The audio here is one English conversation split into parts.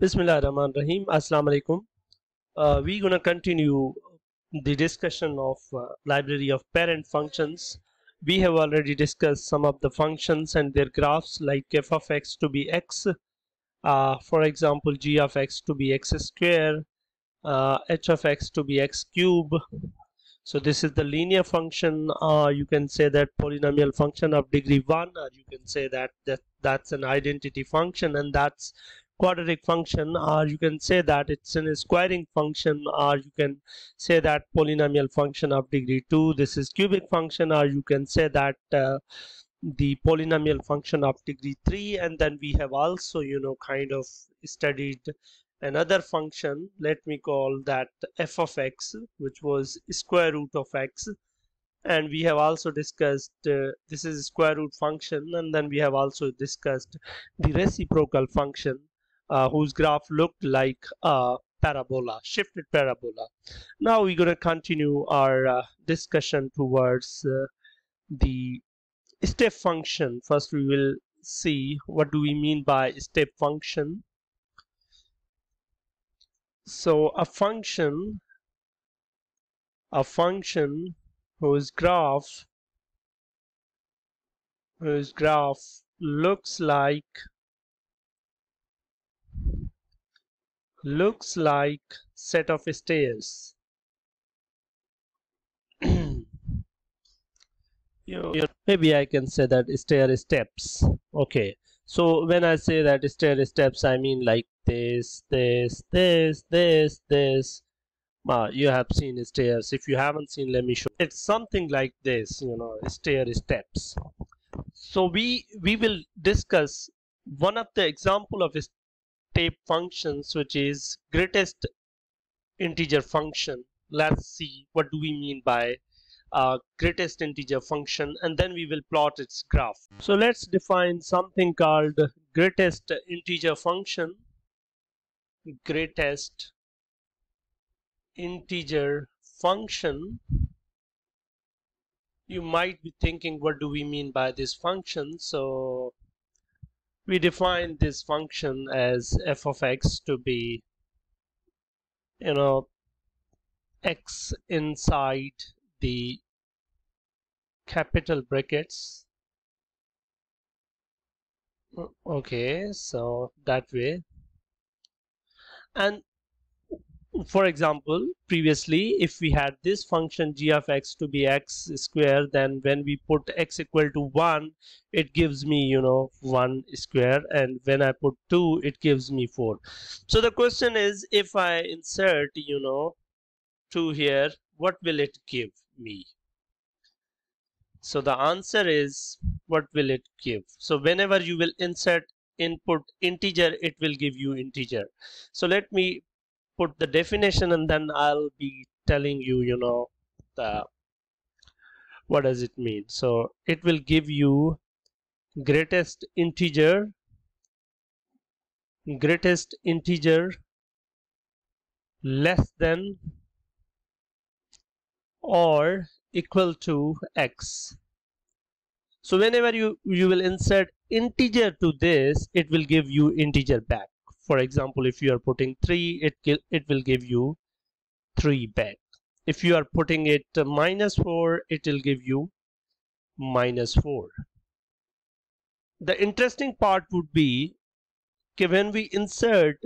Bismillah Rahman Rahim. Assalamu alaikum. Uh, we're going to continue the discussion of uh, library of parent functions. We have already discussed some of the functions and their graphs like f of x to be x, uh, for example g of x to be x square, uh, h of x to be x cube. So this is the linear function. Uh, you can say that polynomial function of degree 1 or you can say that, that that's an identity function and that's quadratic function or you can say that it's an squaring function or you can say that polynomial function of degree 2 this is cubic function or you can say that uh, the polynomial function of degree 3 and then we have also you know kind of studied another function let me call that f of x which was square root of x. And we have also discussed uh, this is square root function and then we have also discussed the reciprocal function uh, whose graph looked like a parabola, shifted parabola. Now we're going to continue our uh, discussion towards uh, the step function. First we will see what do we mean by step function. So a function, a function whose graph, whose graph looks like looks like set of stairs. Maybe I can say that stair steps. Okay. So when I say that stair steps I mean like this this this this this. Uh, you have seen stairs. If you haven't seen let me show. It's something like this you know stair steps. So we we will discuss one of the example of step functions which is greatest integer function. Let's see what do we mean by uh, greatest integer function and then we will plot its graph. So let's define something called greatest integer function. Greatest integer function. You might be thinking what do we mean by this function? So we define this function as f of x to be you know x inside the capital brackets. Okay so that way. And for example previously if we had this function g of x to be x square then when we put x equal to 1 it gives me you know 1 square. And when I put 2 it gives me 4 so the question is if I insert you know 2 here what will it give me? So the answer is what will it give? So whenever you will insert input integer it will give you integer. So let me put the definition and then I'll be telling you, you know, the what does it mean. So it will give you greatest integer, greatest integer less than or equal to x. So whenever you, you will insert integer to this, it will give you integer back for example if you are putting 3 it it will give you 3 back. If you are putting it minus 4 it will give you minus 4 the interesting part would be when we insert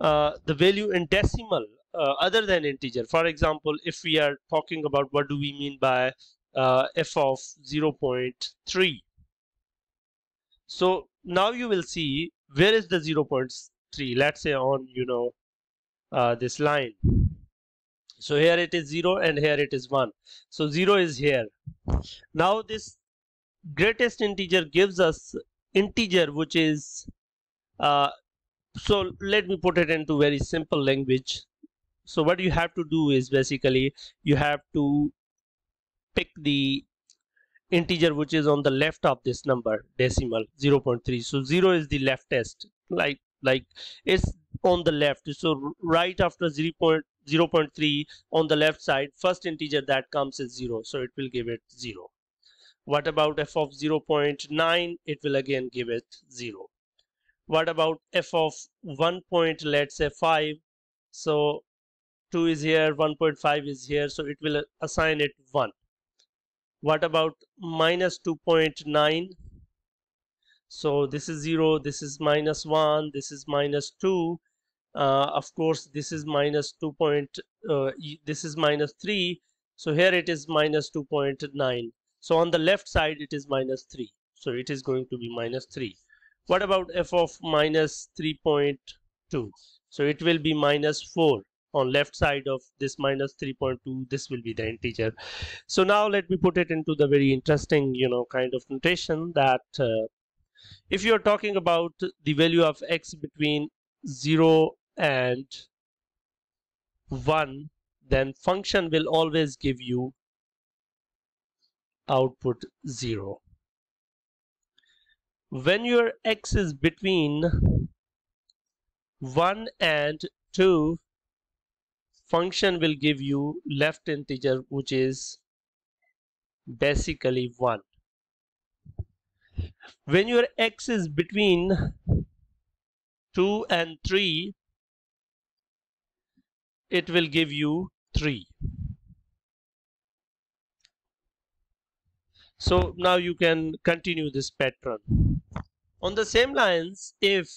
uh, the value in decimal uh, other than integer. For example if we are talking about what do we mean by uh, f of 0.3 so now you will see where is the 0.3 let's say on you know uh, this line. So here it is 0 and here it is 1 so 0 is here. Now this greatest integer gives us integer which is uh, so let me put it into very simple language. So what you have to do is basically you have to pick the integer which is on the left of this number decimal 0.3 so 0 is the leftest like like it's on the left. So right after 0 0.3 on the left side first integer that comes is 0 so it will give it 0 what about f of 0.9 it will again give it 0 what about f of 1 point let's say 5 so 2 is here 1.5 is here. So it will assign it 1 what about minus 2.9 so this is 0 this is minus 1 this is minus 2 uh, of course this is minus 2 point uh, this is minus 3 so here it is minus 2.9 so on the left side it is minus 3 so it is going to be minus 3 what about f of minus 3.2 so it will be minus 4 on left side of this minus 3.2 this will be the integer. So now let me put it into the very interesting you know kind of notation that uh, if you're talking about the value of x between 0 and 1 then function will always give you output 0 when your x is between 1 and 2 function will give you left integer which is basically 1 when your x is between 2 and 3 it will give you 3 so now you can continue this pattern. On the same lines if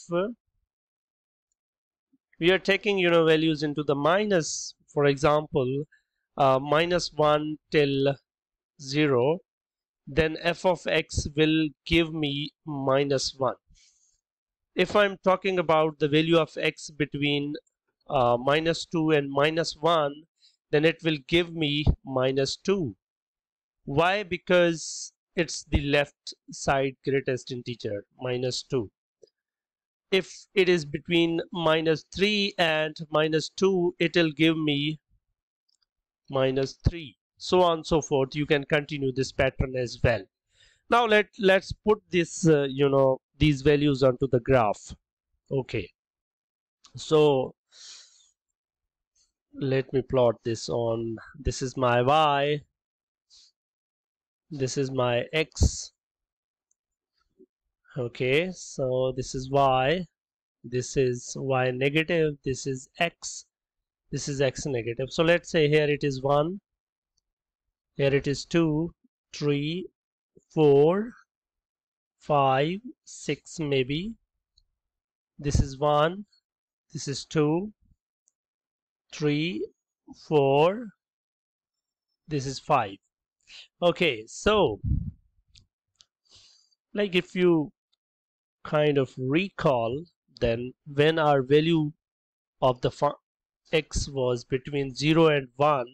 we are taking you know values into the minus for example uh, minus 1 till 0 then f of x will give me minus 1 if I'm talking about the value of x between uh, minus 2 and minus 1 then it will give me minus 2 why? Because it's the left side greatest integer minus 2 if it is between minus 3 and minus 2 it'll give me minus 3 so on and so forth. You can continue this pattern as well. Now let let's put this uh, you know these values onto the graph. Okay. So let me plot this on this is my y this is my x okay so this is y this is y negative this is x this is x negative. So let's say here it is 1 here it is 2 3 4 5 6 maybe. This is 1 this is 2 3 4 this is 5 okay so like if you kind of recall then when our value of the x was between 0 and 1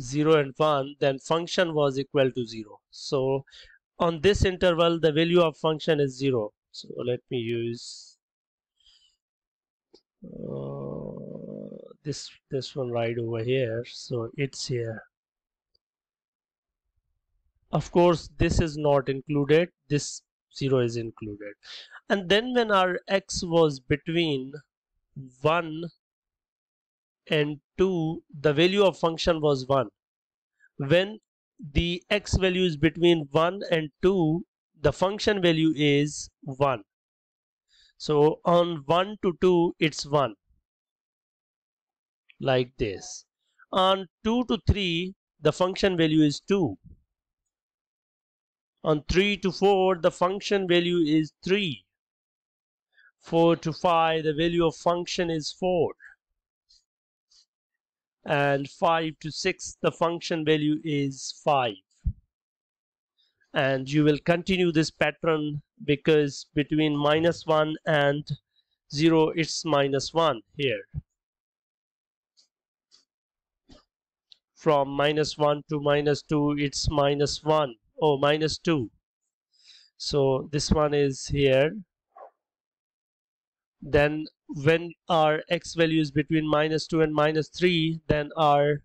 0 and 1 then function was equal to 0 so on this interval the value of function is 0 so let me use uh, this this one right over here. So it's here. Of course this is not included. This 0 is included. And then when our x was between 1 and 2 the value of function was 1 when the x value is between 1 and 2 the function value is 1 so on 1 to 2 it's 1 like this. On 2 to 3 the function value is 2 on 3 to 4, the function value is 3. 4 to 5, the value of function is 4. And 5 to 6, the function value is 5. And you will continue this pattern because between minus 1 and 0, it's minus 1 here. From minus 1 to minus 2, it's minus 1 oh minus 2 so this one is here. Then when our x value is between minus 2 and minus 3 then our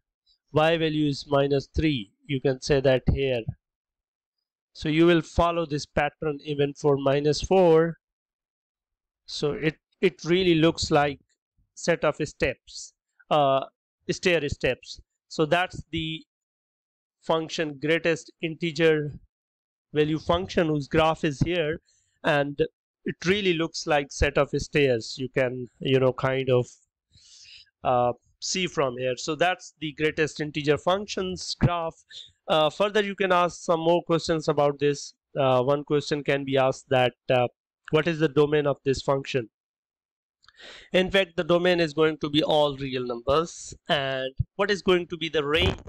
y value is minus 3 you can say that here. So you will follow this pattern even for minus 4 so it it really looks like set of steps uh stair steps. So that's the function greatest integer value function whose graph is here. And it really looks like set of stairs. You can you know kind of uh, see from here. So that's the greatest integer functions graph. Uh, further you can ask some more questions about this. Uh, one question can be asked that uh, what is the domain of this function? In fact the domain is going to be all real numbers. And what is going to be the range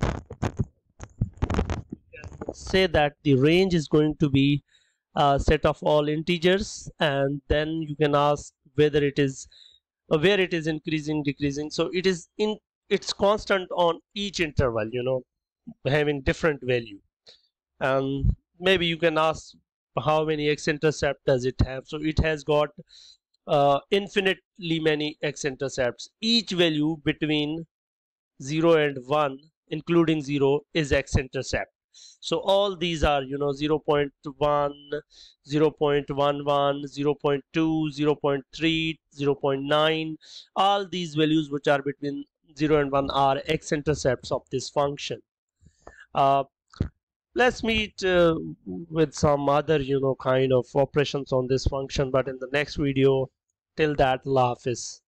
say that the range is going to be a set of all integers and then you can ask whether it is uh, where it is increasing decreasing. So it is in it's constant on each interval you know having different value. And maybe you can ask how many x-intercept does it have? So it has got uh, infinitely many x-intercepts. Each value between 0 and 1 including 0 is x-intercept so all these are you know 0 0.1 0 0.11 0 0.2 0 0.3 0 0.9 all these values which are between 0 and 1 are x-intercepts of this function. Uh, let's meet uh, with some other you know kind of operations on this function but in the next video till that laugh is